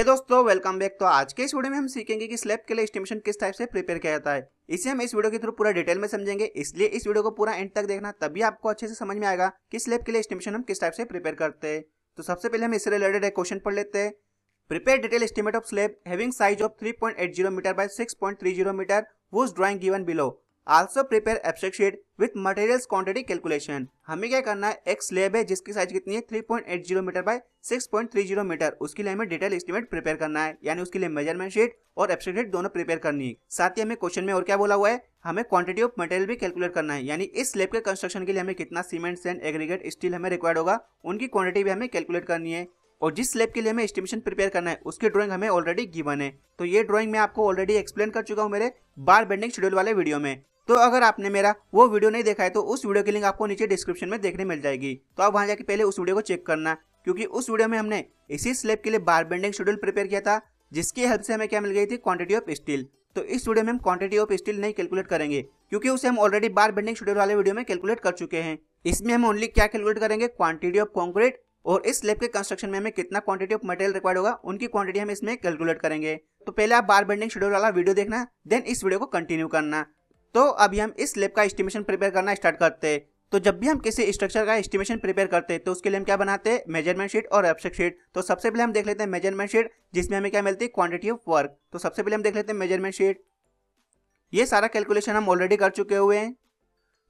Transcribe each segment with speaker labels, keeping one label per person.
Speaker 1: हे दोस्तों welcome back तो आज के इस वीडियो में हम सीखेंगे कि स्लैब के लिए एस्टिमेशन किस टाइप से प्रिपेयर किया जाता है। इसे हम इस वीडियो के थ्रू पूरा डिटेल में समझेंगे, इसलिए इस वीडियो को पूरा एंड तक देखना, तभी आपको अच्छे से समझ में आएगा कि स्लैब के लिए एस्टिमेशन हम किस टाइप से प्रिपेयर करते हैं। तो सबसे पहले हम इससे रिलेटेड एक क्वेश्चन पढ़ लेते हैं। Prepare detail estimate of slab having size of 3.80 metre by 6.30 metre was drawing given below also prepare abstract sheet with materials quantity calculation हमें क्या करना है? एक स्लेब है, जिसकी साइज़ कितनी है? 3.80 मीटर बाय 6.30 मीटर उसके लिए हमें डिटेल एस्टिमेट प्रिपेयर करना है। यानी उसके लिए मेज़रमेंट शीट और एब्स्ट्रैक्ट शीट दोनों प्रिपेयर करनी है। साथ ही हमें क्वेश्चन में और क्या बोला हुआ है? हमें क्वांटिटी ऑफ़ मटेरियल भी कैलकुलेट करना है। यानी इस स्लेब के कंस्ट्रक्शन के लिए हमें कितना सीमेंट सेंड एग्रीगेट स्टील हमें रिक्वायर्ड होगा? उनकी क्वांटिटी भी हमें कैलकुलेट करनी है। और जिस स्लेब के लिए हमें एस्टिमेशन प्रिपेयर करना है, उसकी ड्राइंग हमें ऑलरेडी गिवन है। तो ये ड्राइंग मैं आपको ऑलरेडी एक्सप्लेन कर चुका हूँ मेरे बार बेंडिंग शेड्यूल वाले वीडियो में। तो अगर आपने मेरा वो वीडियो नहीं देखा है तो उस वीडियो की लिंक आपको नीचे डिस्क्रिप्शन में देखने मिल जाएगी। तो आप वहाँ जाके पहले उस वीडियो को चेक करना, क्योंकि उस वीडियो में हमने इसी स्लेब के लिए बार बेंडिंग शेड्यूल प्रिपेयर किया था, जिसकी हेल्प से हमें क्या मिल गई थी? क्वांटिटी ऑफ़ स्टील तो इस वीडियो में हम क्वांटिटी ऑफ़ स्टील नहीं कैलकुलेट करेंगे, क्योंकि उसे हम ऑलरेडी बार बेंडिंग शेड्यूल वाले वीडियो में कैलकुलेट कर चुके हैं। इसमें हम ओनली क्या कैलकुलेट करेंगे? क्वांटिटी ऑफ़ कॉन्क्रीट और इस स्लेब के कंस्ट्रक्शन में हमें कितना क्वांटिटी ऑफ़ मटेरियल रिक्वायर्ड होगा, उनकी क्वांटिटी हम इसमें कैलकुलेट करेंगे। तो पहले आप बार बेंडिंग शेड्यूल वाला वीडियो देखना देन इस वीडियो को कंटिन्यू करना। तो अभी हम इस स्लेब का एस्टिमेशन प्रिपेयर करना स्टार्ट करते हैं। तो जब भी हम किसी स्ट्रक्चर का एस्टिमेशन प्रिपेयर करते हैं तो उसके लिए हम क्या बनाते हैं? मेज़रमेंट शीट और एब्स्ट्रैक्ट शीट तो सबसे पहले हम देख लेते हैं मेज़रमेंट शीट जिसमें हमें क्या मिलती है? क्वांटिटी ऑफ़ वर्क तो सबसे पहले हम देख लेते हैं मेज़रमेंट शीट ये सारा कैलकुलेशन हम ऑलरेडी कर चुके हुए हैं।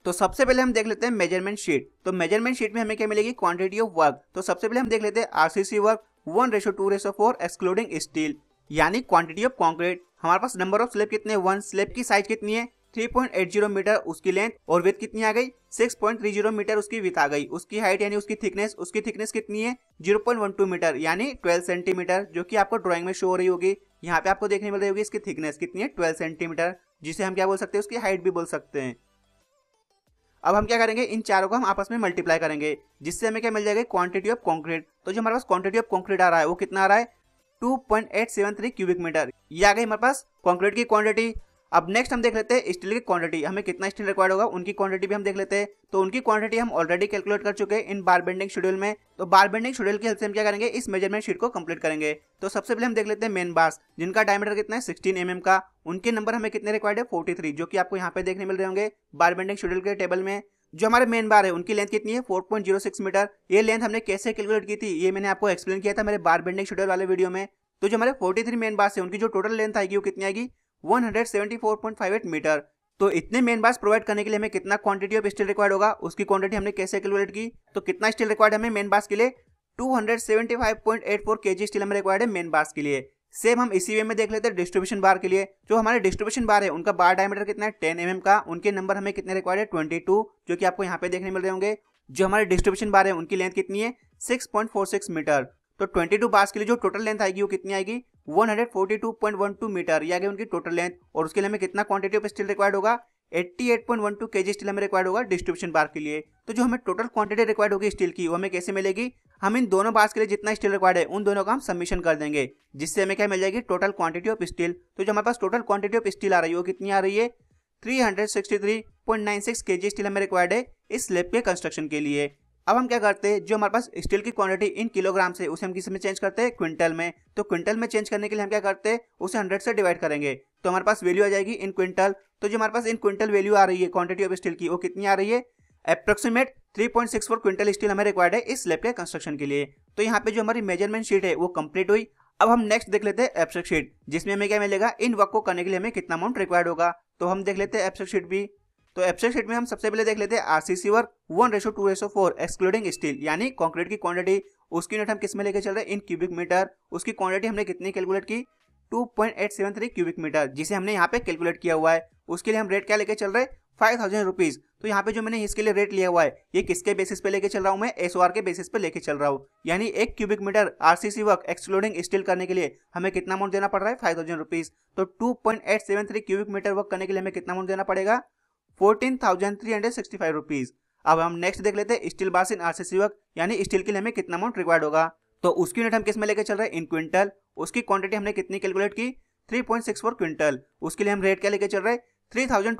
Speaker 1: तो सबसे पहले हम देख लेते हैं मेज़रमेंट शीट तो मेज़रमेंट शीट में हमें क्या मिलेगी? क्वांटिटी ऑफ़ वर्क तो सबसे पहले हम देख लेते हैं RCC work one ratio two ratio four excluding steel यानी क्वांटिटी ऑफ़ कॉन्क्रीट हमारे पास नंबर ऑफ़ स्लेब कितने वन स्लेब की साइज़ कितनी है? 3.80 मीटर उसकी लेंथ और विथ कितनी आ गई? 6.30 मीटर उसकी विथ आ गई। उसकी हाइट यानी उसकी थिकनेस उसकी थिकनेस कितनी है? 0.12 मीटर यानी 12 सेंटीमीटर जो कि आपको ड्राइंग में शो हो रही होगी। यहाँ पे आपको देखने मिल रही होगी इसकी थिकनेस कितनी है? 12 सेंटीमीटर जिसे हम क्या बोल सकते हैं? उसकी हाइट भी बोल सकते हैं। अब हम क्या करेंगे? इन चारों को हम आपस में मल्टीप्लाई करेंगे, जिससे हमें क्या मिल जाएगा? क्वांटिटी ऑफ़ कॉन्क्रीट तो जो हमारे पास क्वांटिटी ऑफ़ कॉन्क्रीट आ रहा है, वो कितना आ रहा है? 2.873 क्यूबिक मीटर ये आ गई हमारे पास कंक्रीट की क्वांटिटी अब नेक्स्ट हम देख लेते हैं स्टील की क्वांटिटी हमें कितना स्टील रिक्वायर्ड होगा, उनकी क्वांटिटी भी हम देख लेते हैं। तो उनकी क्वांटिटी हम ऑलरेडी कैलकुलेट कर चुके हैं इन बार बेंडिंग शेड्यूल में। तो बार बेंडिंग शेड्यूल की हेल्प से हम क्या करेंगे? इस मेज़रमेंट शीट को कंप्लीट करेंगे। तो सबसे पहले हम देख लेते हैं मेन बार्स जिनका डायमीटर कितना है? सिक्सटीन एम का। उनके नंबर हमें कितने रिक्वायर्ड है? फोर्टी थ्री जो कि आपको यहाँ पे देखने मिल रहे होंगे बार बेंडिंग शेड्यूल के टेबल में। जो हमारे मेन बार है, उनकी लेंथ कितनी है? 4.06 मीटर ये लेंथ हमने कैसे कैलकुलेट की थी? ये मैंने आपको एक्सप्लेन किया था मेरे बार बेंडिंग शेड्यूल वाले वीडियो में। तो जो हमारे 43 मेन बार है, उनकी जो टोटल लेंथ आएगी, वो कितनी आएगी? 174.58 मीटर। तो इतने मेन बार्स प्रोवाइड करने के लिए हमें कितना क्वांटिटी ऑफ़ स्टील रिक्वायर्ड होगा? उसकी क्वांटिटी हमने कैसे कैलकुलेट की? तो कितना स्टील रिक्वायर्ड हमें मेन बार्स के लिए? 275.84 केजी स्टील हमें रिक्वायर्ड है मेन बार्स के लिए। सेम हम इसी वे में देख लेते हैं डिस्ट्रीब्यूशन बार के लिए। जो हमारे डिस्ट्रीब्यूशन बार है, उनका बार डायमीटर कितना है? टेन एम का। उनके नंबर हमें कितने रिक्वायर्ड है? ट्वेंटी टू जो कि आपको यहाँ पे देखने मिल रहे होंगे। जो हमारे डिस्ट्रीब्यूशन बार है, उनकी लेंथ कितनी है? Six point four six metre तो 22 बार्स के लिए जो टोटल लेंथ आएगी, वो कितनी आएगी? 142.12 मीटर, ये आगे उनकी टोटल लेंथ और उसके लिए हमें कितना क्वांटिटी ऑफ़ स्टील रिक्वायर्ड होगा? 88.12 केजी स्टील हमें रिक्वायर्ड होगा डिस्ट्रीब्यूशन बार के लिए। तो जो हमें टोटल क्वांटिटी रिक्वायर्ड होगी स्टील की, वो हमें कैसे मिलेगी? हम इन दोनों बार्स के लिए जितना स्टील रिक्वायर्ड है, उन दोनों का हम सबमिशन कर देंगे, जिससे हमें क्या मिल जाएगी? टोटल क्वांटिटी ऑफ़ स्टील तो जो हमारे पास टोटल क्वांटिटी ऑफ़ स्टील आ रही है, वो कितनी आ रही है? 363.96 केजी स्टील हमें रिक्वायर्ड है इस स्लेब के कंस्ट्रक्शन के लिए। अब हम क्या करते हैं? जो हमारे पास स्टील की क्वांटिटी इन किलोग्राम से, उसे हम किसमें चेंज करते हैं? क्विंटल में। तो क्विंटल में चेंज करने के लिए हम क्या करते हैं? उसे हंड्रेड से डिवाइड करेंगे। तो हमारे पास वैल्यू आ जाएगी इन क्विंटल तो जो हमारे पास इन क्विंटल वैल्यू आ रही है क्वांटिटी ऑफ़ स्टील की, वो कितनी आ रही है? अप्रोक्सीमेट 3.64 क्विंटल स्टील हमें रिक्वायर्ड है इस स्लैब के कंस्ट्रक्शन के लिए। तो यहाँ पे जो हमारी मेज़रमेंट शीट है, वो कंप्लीट हुई। अब हम नेक्स्ट देख लेते हैं एब्स्ट्रैक्ट शीट जिसमें हमें क्या मिलेगा? इन वर्क को करने के लिए हमें कितना अमाउंट रिक्वायर्ड होगा? तो हम देख लेते हैं एब्स्ट्रैक्ट शीट भी। तो एब्स्ट्रैक्ट शीट में हम सबसे पहले देख लेते हैं RCC work one ratio two ratio four excluding steel यानी कॉन्क्रीट की क्वांटिटी उसकी यूनिट हम किसमें लेके चल रहे हैं? इन क्यूबिक मीटर उसकी क्वांटिटी हमने कितनी कैलकुलेट की? 2.873 क्यूबिक मीटर जिसे हमने यहाँ पे कैलकुलेट किया हुआ है। उसके लिए हम रेट क्या लेके चल रहे हैं? फाइव थाउज़ेंड रुपीज़ तो यहाँ पे जो मैंने इसके लिए रेट लिया हुआ है, ये किसके बेसिस पे लेके चल रहा हूँ मैं? एस के बेसिस पे लेके चल रहा हूँ। यानी एक cubic metre RCC work excluding steel करने के लिए हमें कितना अमाउंट देना पड़ रहा है? फाइव थाउज़ेंड रुपीज़ तो two point eight seven three cubic metre work करने के लिए हमें कितना अमाउंट देना पड़ेगा? फोर्टीन थाउज़ेंड थ्री अब हम नेक्स्ट देख लेते हैं steel bars in RCC work, यानी स्टील के लिए हमें कितना अमाउंट रिक्वायर्ड होगा। तो उसकी यूनिट हम किसमें लेके चल रहे हैं? इन क्विंटल उसकी क्वांटिटी हमने कितनी कैलकुलेट की? 3.64 क्विंटल उसके लिए हम रेट क्या लेके चल रहे हैं? थ्री थाउज़ेंड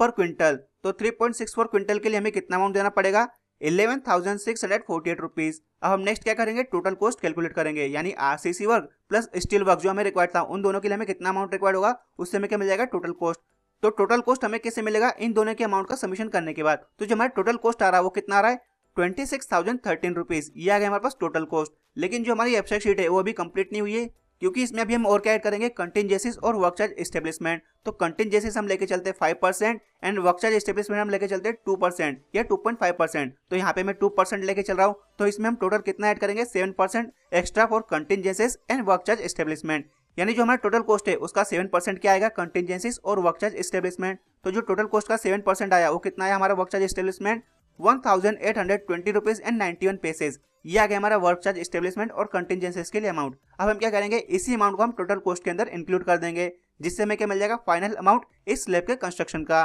Speaker 1: पर क्विंटल तो 3.64 क्विंटल के लिए हमें कितना अमाउंट देना पड़ेगा? Eleven thousand six hundred forty eight अब हम नेक्स्ट क्या करेंगे? टोटल कॉस्ट कैलकुलेट करेंगे। यानी RCC work plus steel work जो हमें रिक्वायर्ड था, उन दोनों के लिए हमें कितना अमाउंट रिक्वायर्ड होगा? उससे हमें क्या मिल जाएगा? टोटल कॉस्ट तो टोटल कॉस्ट हमें कैसे मिलेगा? इन दोनों के अमाउंट का सबमिशन करने के बाद। तो जो हमारा टोटल कॉस्ट आ रहा है, वो कितना आ रहा है? Twenty six thousand thirteen rupees ये आ गया हमारे पास टोटल कॉस्ट लेकिन जो हमारी वेबसाइट शीट है, वो अभी कंप्लीट नहीं हुई है, क्योंकि इसमें अभी हम और क्या ऐड करेंगे? कंटिजेंसीज और वर्क चार्ज स्टेब्लिशमेंट तो कंटिजेंसीज हम लेके चलते five percent and work charge establishment हम लेके चलते टू परसेंट या टू पॉइंट फाइव परसेंट तो यहाँ पे मैं टू परसेंट लेके चल रहा हूँ। तो इसमें हम टोटल कितना ऐड करेंगे? Seven percent extra for contingencies and work charge establishment यानी जो हमारा टोटल कॉस्ट है, उसका सेवन परसेंट क्या आएगा? कंटिजेंसीज और वर्क चार्ज स्टेब्लिशमेंट तो जो टोटल कॉस्ट का सेवन परसेंट आया, वो कितना आया हमारा work charge establishment one thousand eight hundred twenty rupees and ninety one paise ये आ गया हमारा वर्क चार्ज स्टेब्लिशमेंट और कंटिजेंसीज के लिए अमाउंट अब हम क्या करेंगे? इसी अमाउंट को हम टोटल कॉस्ट के अंदर इंक्लूड कर देंगे, जिससे हमें क्या मिल जाएगा? फाइनल अमाउंट इस स्लैब के कंस्ट्रक्शन का.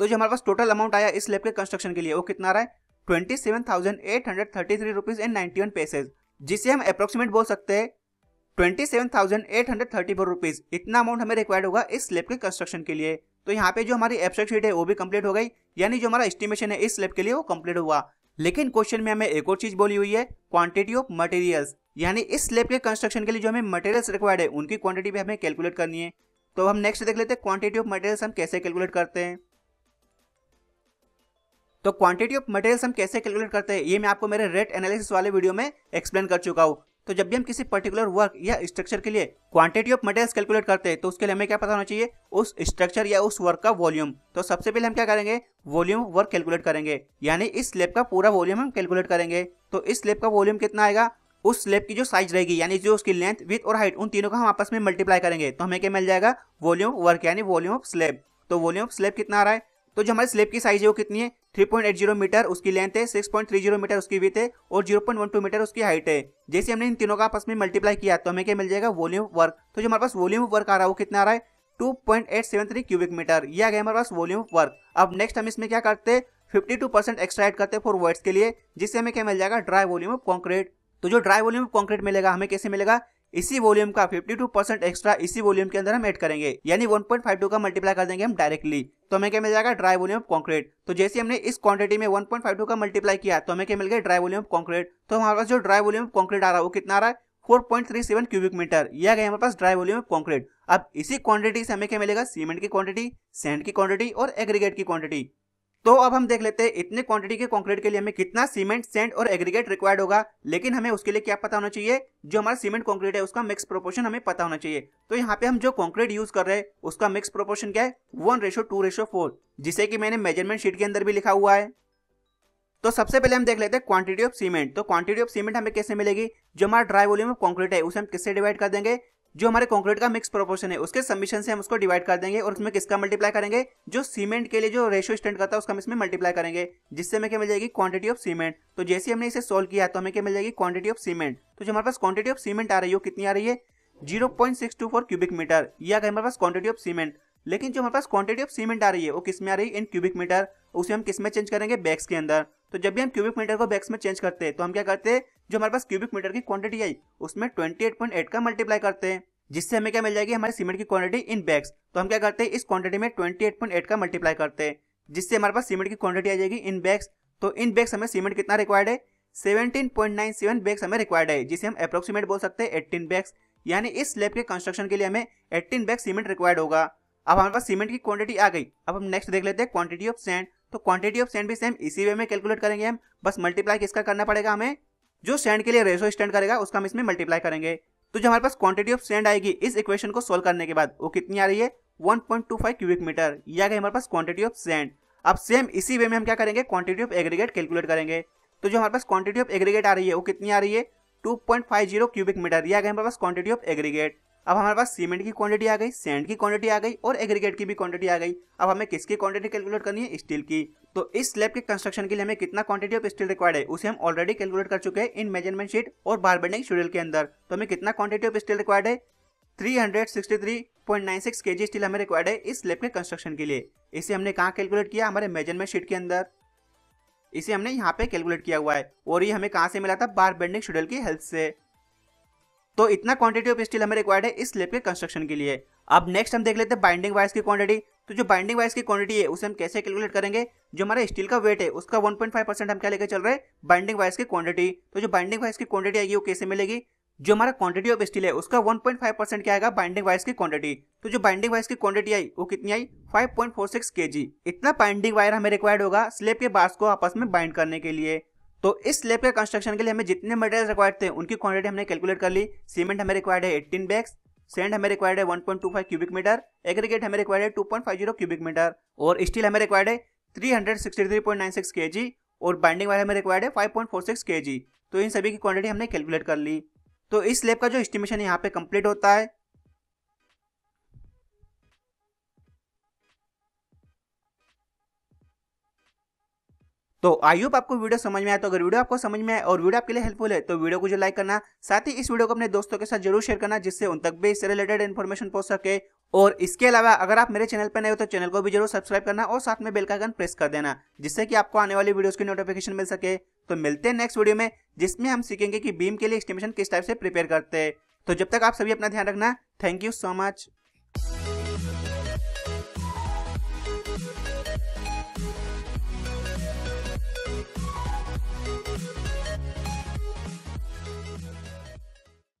Speaker 1: तो जो हमारे पास टोटल अमाउंट आया इस स्लैब के कंस्ट्रक्शन के लिए, वो कितना रहा है? Twenty seven thousand eight hundred thirty three rupees and ninety one paise जिसे हम अप्रोक्सीमेट बोल सकते हैं twenty seven thousand eight hundred thirty four rupees इतना अमाउंट हमें रिक्वायर्ड होगा इस स्लैब के कंस्ट्रक्शन के लिए। तो यहाँ पे जो हमारी एब्स्ट्रैक्ट शीट है, वो भी कंप्लीट हो गई। यानी जो हमारा एस्टिमेशन है, इस स्लैब के लिए वो कंप्लीट हुआ। लेकिन क्वेश्चन में हमें एक और चीज़ बोली हुई है क्वांटिटी ऑफ़ मटेरियल्स यानी इस स्लेब के कंस्ट्रक्शन के लिए जो हमें मटेरियल्स रिक्वायर्ड है, उनकी क्वांटिटी भी हमें कैलकुलेट करनी है। तो हम नेक्स्ट देख लेते हैं क्वांटिटी ऑफ़ मटेरियल्स हम कैसे कैलकुलेट करते हैं। तो क्वांटिटी ऑफ़ मटेरियल्स हम कैसे कैलकुलेट करते हैं, ये मैं आपको मेरे रेट एनालिसिस वाले वीडियो में एक्सप्लेन कर चुका हूँ। तो जब भी हम किसी पर्टिकुलर वर्क या स्ट्रक्चर के लिए क्वांटिटी ऑफ़ मटेरियल्स कैलकुलेट करते हैं तो उसके लिए हमें क्या पता होना चाहिए? उस स्ट्रक्चर या उस वर्क का वॉल्यूम तो सबसे पहले हम क्या करेंगे? वॉल्यूम वर्क कैलकुलेट करेंगे। यानी इस स्लेब का पूरा वॉल्यूम हम कैलकुलेट करेंगे। तो इस स्लेब का वॉल्यूम कितना आएगा? उस स्लेब की जो साइज़ रहेगी, यानी जो उसकी लेंथ विथ और हाइट उन तीनों का हम आपस में मल्टीप्लाई करेंगे। तो हमें क्या मिल जाएगा? वॉल्यूम वर्क यानी वॉल्यूम ऑफ़ स्लेब तो वॉल्यूम ऑफ़ स्लेब कितना आ रहा है? तो जो हमारे स्लेब की साइज़ है, वो कितनी है? 3.80 मीटर उसकी लेंथ है 6.30 मीटर उसकी विथ है और 0.12 मीटर उसकी हाइट है। जैसे हमने इन तीनों का आपस में मल्टीप्लाई किया तो हमें क्या मिल जाएगा? वॉल्यूम वर्क तो जो हमारे पास वॉल्यूम वर्क आ रहा है, वो कितना आ रहा है? 2.873 क्यूबिक मीटर ये आ गया हमारे पास वॉल्यूम वर्क अब नेक्स्ट हम इसमें क्या करते हैं? 52 परसेंट एक्स्ट्रा एड करते हैं फॉर वर्ड्स के लिए, जिससे हमें क्या मिल जाएगा? ड्राई वॉल्यूम ऑफ़ कॉन्क्रीट तो जो ड्राई वॉल्यूम ऑफ़ कॉन्क्रीट मिलेगा, हमें कैसे मिलेगा? इसी वॉल्यूम का 52 परसेंट एक्स्ट्रा इसी वॉल्यूम के अंदर हम ऐड करेंगे। यानी 1.52 का मल्टीप्लाई कर देंगे हम डायरेक्टली तो हमें क्या मिल जाएगा? ड्राई वॉल्यूम ऑफ़ कॉन्क्रीट तो जैसे हमने इस क्वांटिटी में 1.52 का मल्टीप्लाई किया तो हमें क्या मिल गया? ड्राई वॉल्यूम ऑफ़ कॉन्क्रीट तो हमारे पास जो ड्राई वॉल्यूम ऑफ़ कॉन्क्रीट आ रहा है, वो कितना आ रहा है? 4.37 क्यूबिक मीटर यह आ गया हमारे पास ड्राई वॉल्यूम ऑफ़ कॉन्क्रीट अब इसी क्वांटिटी से हमें क्या मिलेगा? सीमेंट की क्वांटिटी सैंड की क्वांटिटी और एग्रीगेट की क्वांटिटी तो अब हम देख लेते हैं इतने क्वांटिटी के कंक्रीट के लिए हमें कितना सीमेंट सेंड और एग्रीगेट रिक्वायर्ड होगा। लेकिन हमें उसके लिए क्या पता होना चाहिए? जो हमारा सीमेंट कंक्रीट है, उसका मिक्स प्रोपोर्शन हमें पता होना चाहिए। तो यहाँ पे हम जो कंक्रीट यूज़ कर रहे हैं, उसका मिक्स प्रोपोर्शन क्या है? One ratio two ratio four जिसे कि मैंने मेज़रमेंट शीट के अंदर भी लिखा हुआ है। तो सबसे पहले हम देख लेते हैं क्वांटिटी ऑफ़ सीमेंट तो क्वांटिटी ऑफ़ सीमेंट हमें कैसे मिलेगी? जो हमारा ड्राई वॉल्यूम ऑफ़ कॉन्क्रीट है, उसे हम किससे डिवाइड कर देंगे? जो हमारे कंक्रीट का मिक्स प्रोपोर्शन है, उसके सबमिशन से हम उसको डिवाइड कर देंगे और उसमें किसका मल्टीप्लाई करेंगे? जो सीमेंट के लिए जो रेशियो स्टैंड करता है, उसका हम इसमें मल्टीप्लाई करेंगे, जिससे हमें क्या मिल जाएगी? क्वांटिटी ऑफ़ सीमेंट तो जैसे हमने इसे सोल्व किया तो हमें क्या मिल जाएगी? क्वांटिटी ऑफ़ सीमेंट तो जो हमारे पास क्वांटिटी ऑफ़ सीमेंट आ रही है कितनी आ रही है? Zero point six two four cubic metre यह आ हमारे पास क्वांटिटी ऑफ़ सीमेंट लेकिन जो हमारे पास क्वांटिटी ऑफ़ सीमेंट आ रही है, वो किसमें आ रही है? इन क्यूबिक मीटर उसे हम किसमें चेंज करेंगे? बैग्स के अंदर. तो जब भी हम क्यूबिक मीटर को बैग्स में चेंज करते हैं तो हम क्या करते हैं? जो हमारे पास क्यूबिक मीटर की क्वांटिटी आई उसमें 28.8 का मल्टीप्लाई करते हैं, जिससे हमें क्या मिल जाएगी? हमारी सीमेंट की क्वांटिटी इन बैग्स तो हम क्या करते हैं? इस क्वांटिटी में 28.8 का मल्टीप्लाई करते हैं, जिससे हमारे पास सीमेंट की क्वांटिटी आ जाएगी इन बैग्स तो इन बैग्स हमें सीमेंट कितना रिक्वायर्ड है? 17.97 बैग्स हमें रिक्वायर्ड है, जिसे हम अप्रोक्सीमेट बोल सकते हैं 18 बैग्स यानी इस स्लैब के कंस्ट्रक्शन के लिए हमें 18 बैग सीमेंट रिक्वायर्ड होगा। अब हमारे पास सीमेंट की क्वांटिटी आ गई। अब हम नेक्स्ट देख लेते हैं क्वांटिटी ऑफ़ सैंड तो क्वांटिटी ऑफ़ सैंड भी सेम इसी वे में कैलकुलेट करेंगे हम। बस मल्टीप्लाई किसका करना पड़ेगा हमें? जो सैंड के लिए रेशो स्टैंड करेगा, उसका हम इसमें मल्टीप्लाई करेंगे। तो जो हमारे पास क्वांटिटी ऑफ़ सैंड आएगी, इस इक्वेशन को सोल्व करने के बाद, वो कितनी आ रही है? 1.25 क्यूबिक मीटर यह गई हमारे पास क्वांटिटी ऑफ़ सैंड अब सेम इसी वे में हम क्या करेंगे? क्वांटिटी ऑफ़ एग्रीगेट कैलकुलेट करेंगे। तो जो हमारे पास क्वांटिटी ऑफ़ एग्रीगेट आ रही है, वो कितनी आ रही है? 2.50 क्यूबिक मीटर यह गई हमारे पास क्वांटिटी ऑफ़ एग्रीगेट अब हमारे पास सीमेंट की क्वांटिटी आ गई सैंड की क्वांटिटी आ गई और एग्रीगेट की भी क्वांटिटी आ गई। अब हमें किसकी क्वांटिटी कैलकुलेट करनी है? स्टील की। तो इस स्लैब के कंस्ट्रक्शन के लिए हमें कितना क्वांटिटी ऑफ़ स्टील रिक्वायर्ड है, उसे हम ऑलरेडी कैलकुलेट कर चुके हैं इन मेज़रमेंट शीट और बार बेंडिंग शेड्यूल के अंदर। तो हमें कितना क्वांटिटी ऑफ़ स्टील रिक्वायर्ड है? 363.96 केजी स्टील हमें रिक्वायर्ड है इस स्लैब के कंस्ट्रक्शन के लिए। इसे हमने कहाँ कैलकुलेट किया? हमारे मेज़रमेंट शीट के अंदर। इसे हमने यहाँ पे कैलकुलेट किया हुआ है और ये हमें कहाँ से मिला था? बार बेंडिंग शेड्यूल की हेल्प से। तो इतना क्वांटिटी ऑफ़ स्टील हमें रिक्वायर्ड है इस स्लेब के कंस्ट्रक्शन के लिए। अब नेक्स्ट हम देख लेते हैं बाइंडिंग वायर्स की क्वांटिटी तो जो बाइंडिंग वाइज की क्वांटिटी है, उसे हम कैसे कैलकुलेट करेंगे? जो हमारा स्टील का वेट है, उसका 1.5 परसेंट हम क्या लेकर चल रहे हैं? बाइंडिंग वाइज की क्वांटिटी तो जो बाइंडिंग वाइज की क्वांटिटी आएगी, वो कैसे मिलेगी? जो हमारा क्वांटिटी ऑफ़ स्टील है, उसका 1.5 परसेंट क्या आएगा? बाइंडिंग वाइज की क्वांटिटी तो जो बाइंडिंग वाइज की क्वांटिटी आई, वो कितनी आई? 5.46 केजी इतना बाइंडिंग वायर हमें रिक्वायर्ड होगा स्लेब के बार्स को आपस में बाइंड करने के लिए. तो इस स्लेब के कंस्ट्रक्शन के लिए हमें जितने मटेरियल रिक्वायर्ड थे, उनकी क्वांटिटी हमने कैलकुलेट कर ली. सीमेंट हमें रिक्वायर्ड है एट्टीन बैग्स सेंड हमें रिक्वायर्ड है 1.25 क्यूबिक मीटर एग्रीगेट हमें रिक्वायर्ड है 2.50 क्यूबिक मीटर और स्टील हमें रिक्वायर्ड है three hundred sixty three point nine six K G और बाइंडिंग वायर हमें रिक्वायर्ड है five point four six K G तो इन सभी की क्वांटिटी हमने कैलकुलेट कर ली। तो इस स्लेब का जो एस्टिमेशन यहाँ पे कंप्लीट होता है तो आई होप आपको वीडियो समझ में आया तो अगर वीडियो आपको समझ में आए और वीडियो आपके लिए हेल्पफुल है तो वीडियो को जो लाइक करना, साथ ही इस वीडियो को अपने दोस्तों के साथ ज़रूर शेयर करना, जिससे उन तक भी इससे रिलेटेड इन्फॉर्मेशन पहुँच सके। और इसके अलावा, अगर आप मेरे चैनल पर नए हो तो चैनल को भी ज़रूर सब्सक्राइब करना और साथ में बेल का आइकन प्रेस कर देना, जिससे कि आपको आने वाली वीडियोस की नोटिफिकेशन मिल सके। तो मिलते हैं नेक्स्ट वीडियो में, जिसमें हम सीखेंगे कि बीम के लिए एस्टिमेशन किस टाइप से प्रिपेयर करते हैं। तो जब तक आप सभी अपना ध्यान रखना थैंक यू सो मच